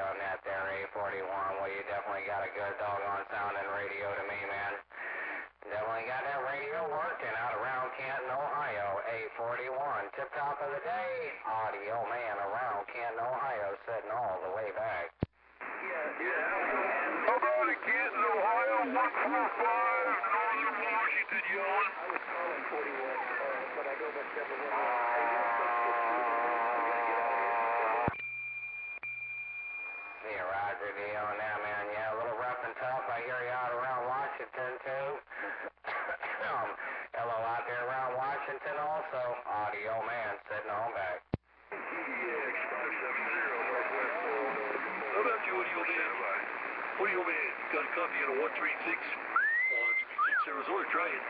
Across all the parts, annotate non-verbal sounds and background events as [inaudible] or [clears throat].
on that there, A41. Well, you definitely got a good doggone sounding radio to me, man. Definitely got that radio working out around Canton, Ohio, A41. Tip top of the day, audio man around Canton, Ohio, sitting all the way back. Yeah. yeah. How about in Canton, Ohio, 145, Northern Washington, yelling. I was calling 41. Audio man, got a copy of a 136? 136 Arizona, try it.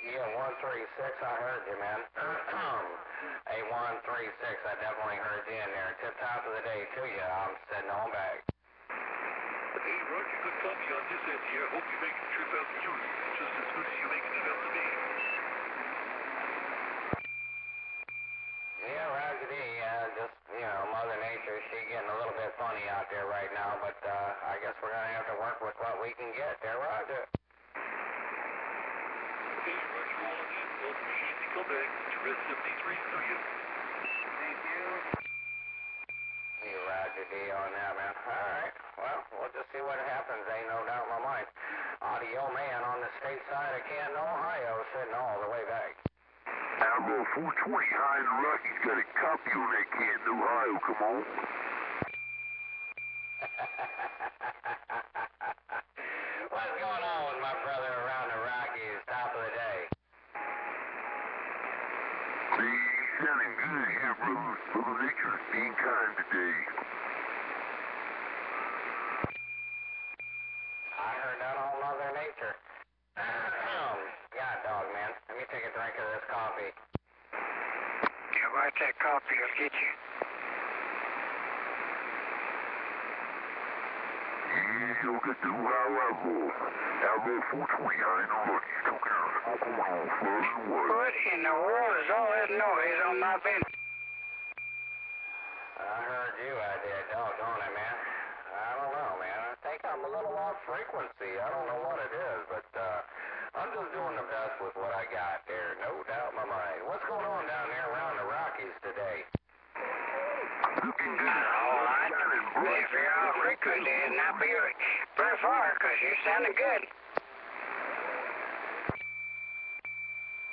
Yeah, 136, I heard you, man. [clears throat] hey, 136, I definitely heard you in there. Tip top of the day to you. I'm sitting on back. Hey, Roger, good copy on this end here. Hope you make the trip out to Houston just as good as you're making it out to me. Yeah, Roger D, uh, just, you know, Mother Nature, she getting a little bit funny out there right now, but uh, I guess we're going to have to work with what we can get there, Roger. Hey, Roger, all on that. Well, appreciate the comeback. Tourette's 73 to you. Thank you. You Roger D on that, man. All right. Well, we'll just see what happens. Ain't no doubt in my mind. Audio man on the state side of Canton, Ohio, sitting all the way back. Outlaw 420 high in the Rockies got a copy on that Canton, Ohio. Come on. What's going on, my brother, around the Rockies? Top of the day. Hey, sounding good here, brother. Mother Nature's being kind today. I heard that on Mother Nature. [clears throat] God, dog, man. Let me take a drink of this coffee. Yeah, watch that coffee will get you. Get the Ohio Outlaw. Outlaw 420 high in the Rockies talking out what's going on further away. What in the world is all that noise on my bench? I heard you out there, doggone it, man. I don't know, man. I think I'm a little off frequency. I don't know what it is, but uh, I'm just doing the best with what I got there. No doubt in my mind. What's going on down there around the Rockies today? Looking good. All right. If you're frequency, it'd not be very far, because you're sounding good.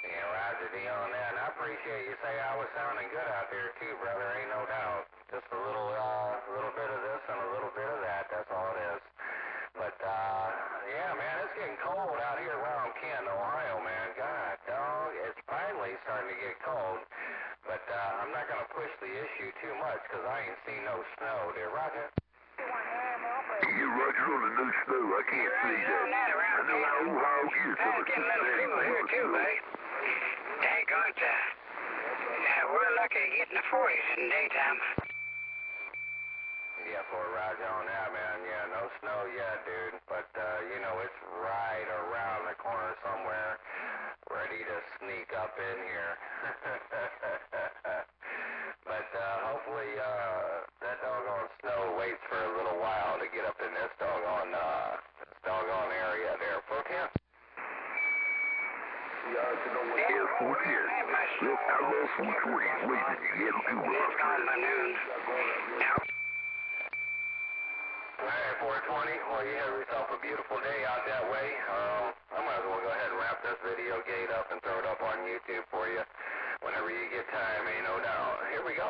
Yeah, Roger D on that. I appreciate you say I was sounding good out there too, brother. Ain't no doubt. Just a little, uh, little bit of this and a little bit of that. That's all it is. But uh, yeah, man, it's getting cold out here around Canton, Ohio, man. God, dog, it's finally starting to get cold. But uh, I'm not gonna push the issue too much because I ain't seen no snow, dear Roger. Yeah, Roger, on the no snow. I can't see that. on that around I know how here. Ohio gets. Hey, getting a little cool here, too, buddy. Thank God, uh, yeah, we're lucky getting the 40s in the daytime. Yeah, poor Roger on that, man. Yeah, no snow yet, dude. But, uh, you know, it's right around the corner somewhere, ready to sneak up in here. [laughs] but, uh, hopefully, uh, that doggone snow waits for a little while to get up in this doggone, uh, this doggone area there. Fourteen? Yeah, 410. Look, Outlaw 420 is waving. You get them too It's gone by noon. Now, Alright, 420. Well, you have yourself a beautiful day out that way. Um, I might as well go ahead and wrap this video gate up and throw it up on YouTube for you whenever you get time, ain't no doubt. Here we go.